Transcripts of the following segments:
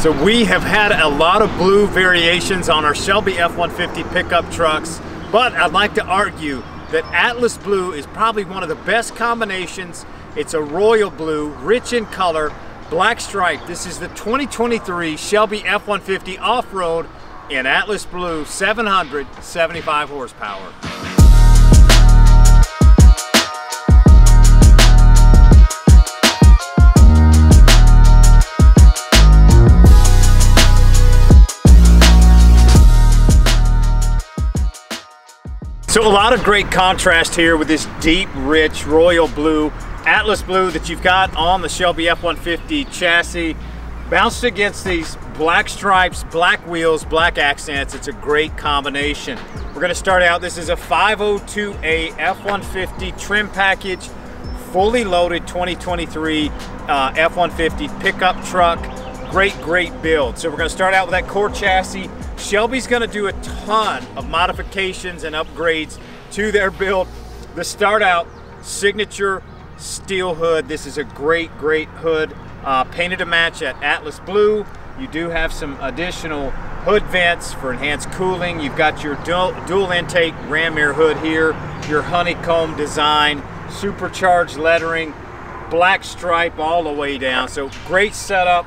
So we have had a lot of blue variations on our Shelby F-150 pickup trucks, but I'd like to argue that Atlas Blue is probably one of the best combinations. It's a royal blue, rich in color, black stripe. This is the 2023 Shelby F-150 off-road in Atlas Blue, 775 horsepower. So a lot of great contrast here with this deep, rich, royal blue, Atlas blue that you've got on the Shelby F-150 chassis. Bounced against these black stripes, black wheels, black accents. It's a great combination. We're gonna start out, this is a 502A F-150 trim package, fully loaded 2023 uh, F-150 pickup truck. Great, great build. So we're gonna start out with that core chassis, Shelby's gonna do a ton of modifications and upgrades to their build. The start out signature steel hood. This is a great, great hood. Uh, painted to match at Atlas Blue. You do have some additional hood vents for enhanced cooling. You've got your dual, dual intake ram air hood here, your honeycomb design, supercharged lettering, black stripe all the way down. So great setup,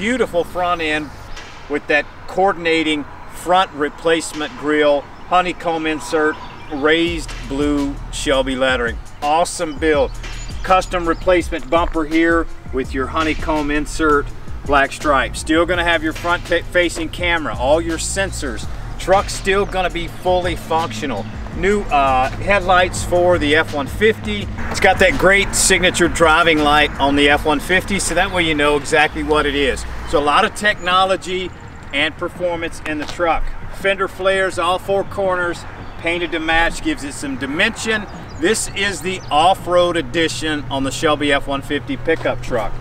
beautiful front end with that coordinating front replacement grille, honeycomb insert, raised blue Shelby lettering. Awesome build. Custom replacement bumper here with your honeycomb insert, black stripe. Still gonna have your front facing camera, all your sensors. Truck's still gonna be fully functional. New uh, headlights for the F-150. It's got that great signature driving light on the F-150, so that way you know exactly what it is. So a lot of technology and performance in the truck. Fender flares, all four corners, painted to match, gives it some dimension. This is the off-road edition on the Shelby F-150 pickup truck.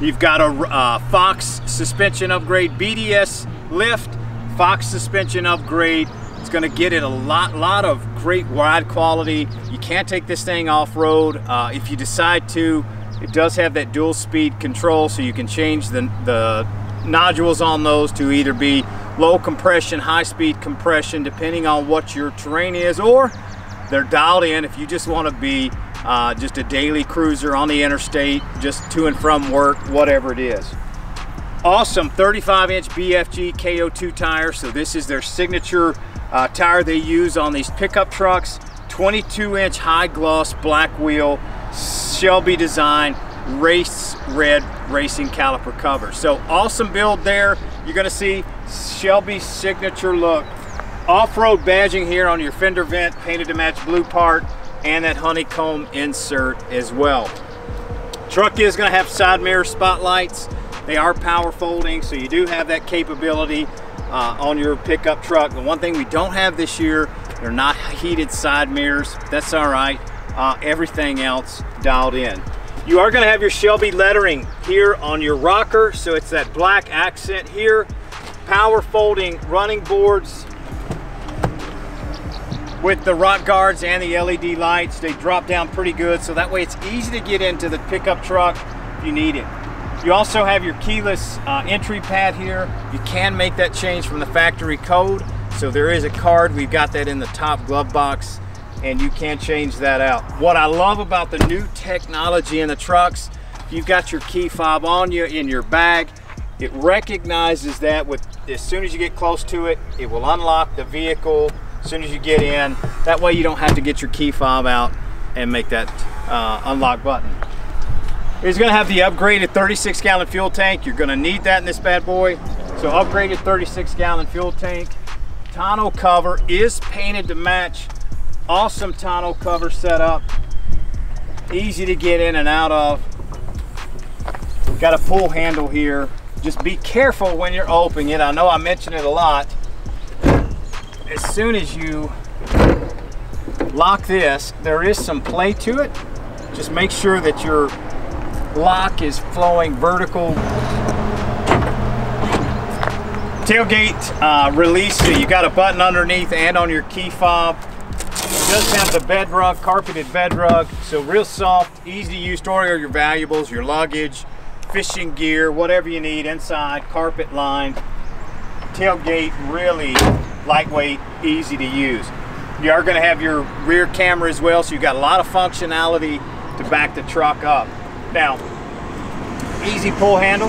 You've got a uh, Fox suspension upgrade, BDS lift, Fox suspension upgrade. It's gonna get it a lot, lot of great ride quality. You can't take this thing off-road. Uh, if you decide to, it does have that dual speed control so you can change the, the nodules on those to either be low compression, high speed compression, depending on what your terrain is, or they're dialed in if you just want to be uh, just a daily cruiser on the interstate, just to and from work, whatever it is. Awesome 35 inch BFG KO2 tire. So this is their signature uh, tire they use on these pickup trucks. 22 inch high gloss black wheel, Shelby design, race red racing caliper cover. So awesome build there. You're gonna see Shelby's signature look. Off-road badging here on your fender vent, painted to match blue part, and that honeycomb insert as well. Truck is gonna have side mirror spotlights. They are power folding, so you do have that capability uh, on your pickup truck. The one thing we don't have this year, they're not heated side mirrors. That's all right. Uh, everything else dialed in. You are gonna have your Shelby lettering here on your rocker, so it's that black accent here. Power folding running boards with the rock guards and the LED lights. They drop down pretty good, so that way it's easy to get into the pickup truck if you need it. You also have your keyless uh, entry pad here. You can make that change from the factory code. So there is a card, we've got that in the top glove box and you can change that out. What I love about the new technology in the trucks, you've got your key fob on you in your bag, it recognizes that with as soon as you get close to it, it will unlock the vehicle as soon as you get in. That way you don't have to get your key fob out and make that uh, unlock button. It's gonna have the upgraded 36 gallon fuel tank. You're gonna need that in this bad boy. So upgraded 36 gallon fuel tank. Tonneau cover is painted to match. Awesome tonneau cover setup. Easy to get in and out of. Got a pull handle here. Just be careful when you're opening it. I know I mention it a lot. As soon as you lock this there is some play to it. Just make sure that your lock is flowing vertical tailgate uh, release so you got a button underneath and on your key fob does have the bed rug, carpeted bed rug, so real soft, easy to use, store your valuables, your luggage, fishing gear, whatever you need inside, carpet lined. Tailgate really lightweight, easy to use. You are going to have your rear camera as well, so you've got a lot of functionality to back the truck up. Now, easy pull handle,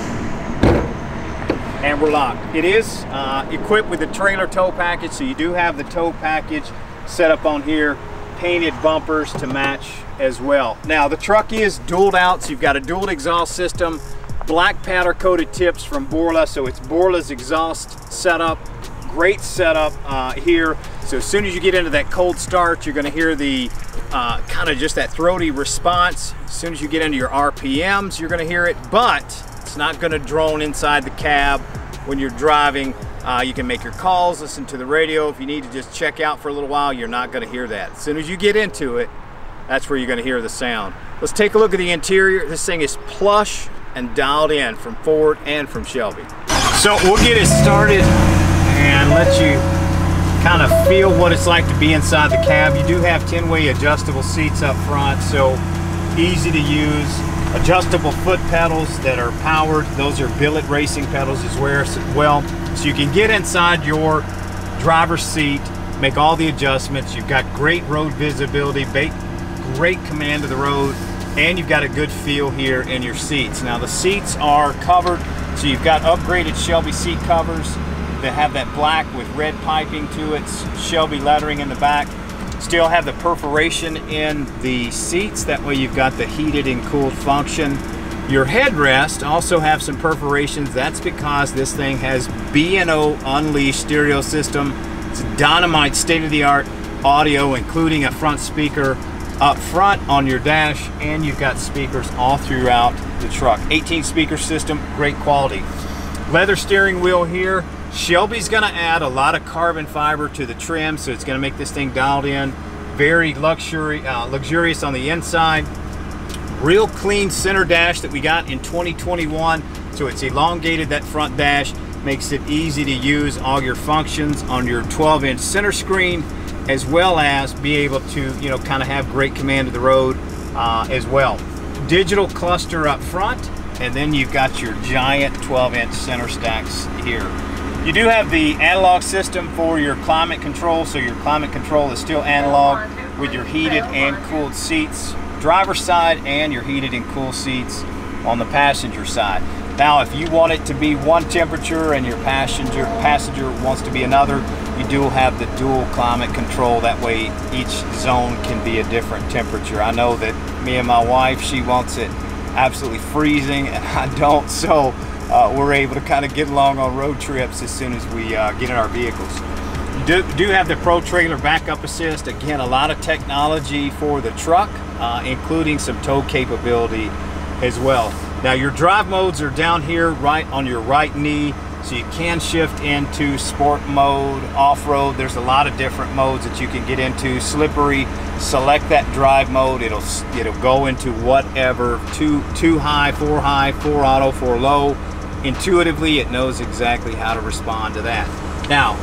and we're locked. It is uh, equipped with the trailer tow package, so you do have the tow package set up on here, painted bumpers to match as well. Now, the truck is dualed out, so you've got a dual exhaust system, black powder coated tips from Borla, so it's Borla's exhaust setup. Great setup uh, here. So as soon as you get into that cold start, you're gonna hear the uh, kind of just that throaty response. As soon as you get into your RPMs, you're gonna hear it, but it's not gonna drone inside the cab when you're driving. Uh, you can make your calls, listen to the radio. If you need to just check out for a little while, you're not gonna hear that. As soon as you get into it, that's where you're gonna hear the sound. Let's take a look at the interior. This thing is plush and dialed in from Ford and from Shelby. So we'll get it started and let you kind of feel what it's like to be inside the cab. You do have 10-way adjustable seats up front, so easy to use. Adjustable foot pedals that are powered. Those are billet racing pedals as well. So you can get inside your driver's seat, make all the adjustments. You've got great road visibility, great command of the road, and you've got a good feel here in your seats. Now the seats are covered, so you've got upgraded Shelby seat covers that have that black with red piping to it, Shelby lettering in the back. Still have the perforation in the seats, that way you've got the heated and cooled function. Your headrest also have some perforations. That's because this thing has B&O Unleashed stereo system. It's dynamite state-of-the-art audio, including a front speaker up front on your dash, and you've got speakers all throughout the truck. 18 speaker system, great quality. Leather steering wheel here. Shelby's gonna add a lot of carbon fiber to the trim, so it's gonna make this thing dialed in. Very luxury, uh, luxurious on the inside. Real clean center dash that we got in 2021. So it's elongated that front dash, makes it easy to use all your functions on your 12 inch center screen as well as be able to, you know, kind of have great command of the road uh, as well. Digital cluster up front, and then you've got your giant 12 inch center stacks here. You do have the analog system for your climate control, so your climate control is still analog with your heated and cooled seats, driver side and your heated and cooled seats on the passenger side. Now, if you want it to be one temperature and your passenger passenger wants to be another, you do have the dual climate control. That way, each zone can be a different temperature. I know that me and my wife, she wants it absolutely freezing, and I don't. So uh, we're able to kind of get along on road trips as soon as we uh, get in our vehicles. Do, do have the Pro Trailer Backup Assist. Again, a lot of technology for the truck, uh, including some tow capability as well. Now your drive modes are down here right on your right knee so you can shift into sport mode, off-road. There's a lot of different modes that you can get into. Slippery, select that drive mode. It'll it'll go into whatever, two, two high, four high, four auto, four low. Intuitively, it knows exactly how to respond to that. Now,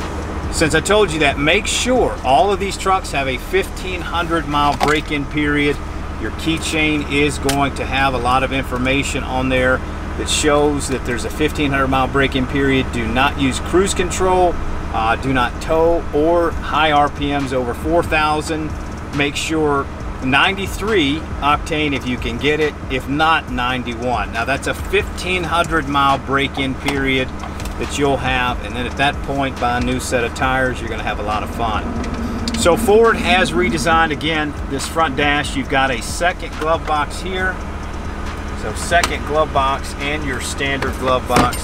since I told you that, make sure all of these trucks have a 1500 mile break-in period your keychain is going to have a lot of information on there that shows that there's a 1500 mile break-in period. Do not use cruise control, uh, do not tow or high RPMs over 4,000. Make sure 93 octane if you can get it, if not 91. Now that's a 1500 mile break-in period that you'll have and then at that point buy a new set of tires, you're gonna have a lot of fun. So Ford has redesigned again this front dash. You've got a second glove box here. So second glove box and your standard glove box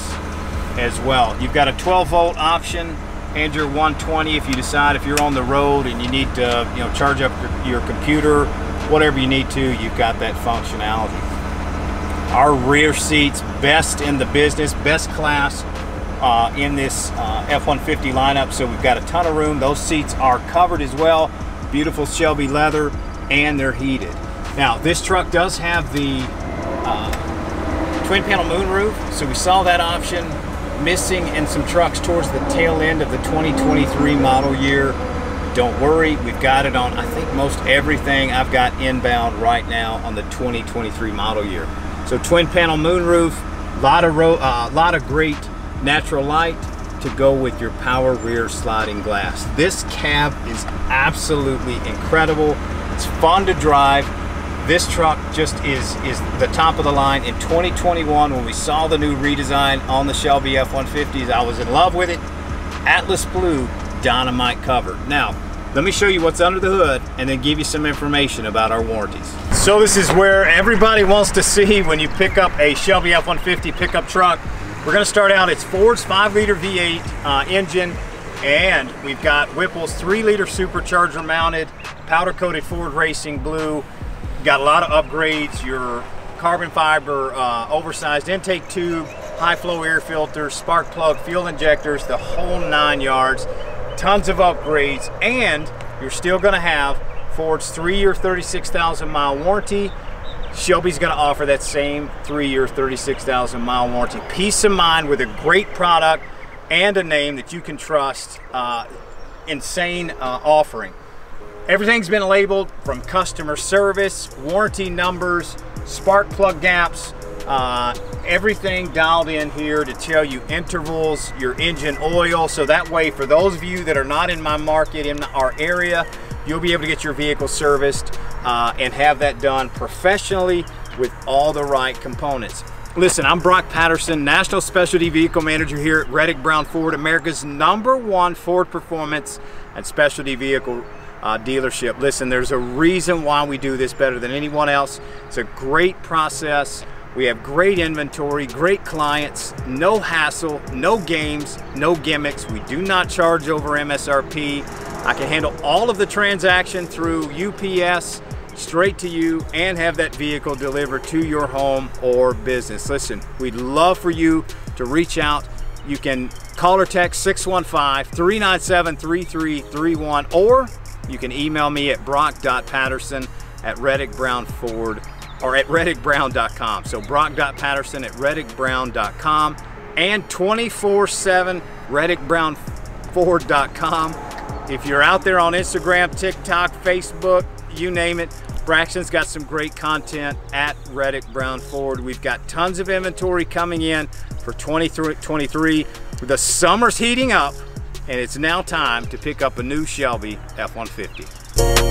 as well. You've got a 12 volt option and your 120 if you decide if you're on the road and you need to you know charge up your, your computer, whatever you need to, you've got that functionality. Our rear seats, best in the business, best class uh, in this uh, F-150 lineup. So we've got a ton of room. Those seats are covered as well. Beautiful Shelby leather and they're heated. Now this truck does have the uh, twin panel moonroof. So we saw that option missing in some trucks towards the tail end of the 2023 model year. Don't worry, we've got it on I think most everything I've got inbound right now on the 2023 model year. So twin panel moonroof, A lot of ro uh, lot of great natural light to go with your power rear sliding glass. This cab is absolutely incredible. It's fun to drive. This truck just is, is the top of the line. In 2021, when we saw the new redesign on the Shelby F-150s, I was in love with it. Atlas Blue Dynamite cover. Now, let me show you what's under the hood and then give you some information about our warranties. So this is where everybody wants to see when you pick up a Shelby F-150 pickup truck. We're gonna start out, it's Ford's five liter V8 uh, engine and we've got Whipple's three liter supercharger mounted, powder coated Ford Racing Blue. Got a lot of upgrades, your carbon fiber, uh, oversized intake tube, high flow air filters, spark plug, fuel injectors, the whole nine yards. Tons of upgrades, and you're still gonna have Ford's three-year, 36,000 mile warranty. Shelby's gonna offer that same three-year, 36,000 mile warranty. Peace of mind with a great product and a name that you can trust. Uh, insane uh, offering. Everything's been labeled from customer service, warranty numbers, spark plug gaps, uh, everything dialed in here to tell you intervals, your engine oil. So that way, for those of you that are not in my market, in our area, you'll be able to get your vehicle serviced uh, and have that done professionally with all the right components. Listen, I'm Brock Patterson, National Specialty Vehicle Manager here at Reddick Brown Ford, America's number one Ford performance and specialty vehicle uh, dealership. Listen, there's a reason why we do this better than anyone else. It's a great process. We have great inventory, great clients, no hassle, no games, no gimmicks. We do not charge over MSRP. I can handle all of the transaction through UPS straight to you and have that vehicle delivered to your home or business. Listen, we'd love for you to reach out. You can call or text 615-397-3331 or you can email me at brock.patterson at reddickbrownford or at reddickbrown.com. So brock.patterson at reddickbrown.com and 24-7 reddickbrownford.com. If you're out there on Instagram, TikTok, Facebook, you name it, Braxton's got some great content at Reddick Brown Ford. We've got tons of inventory coming in for 2023. The summer's heating up and it's now time to pick up a new Shelby F-150.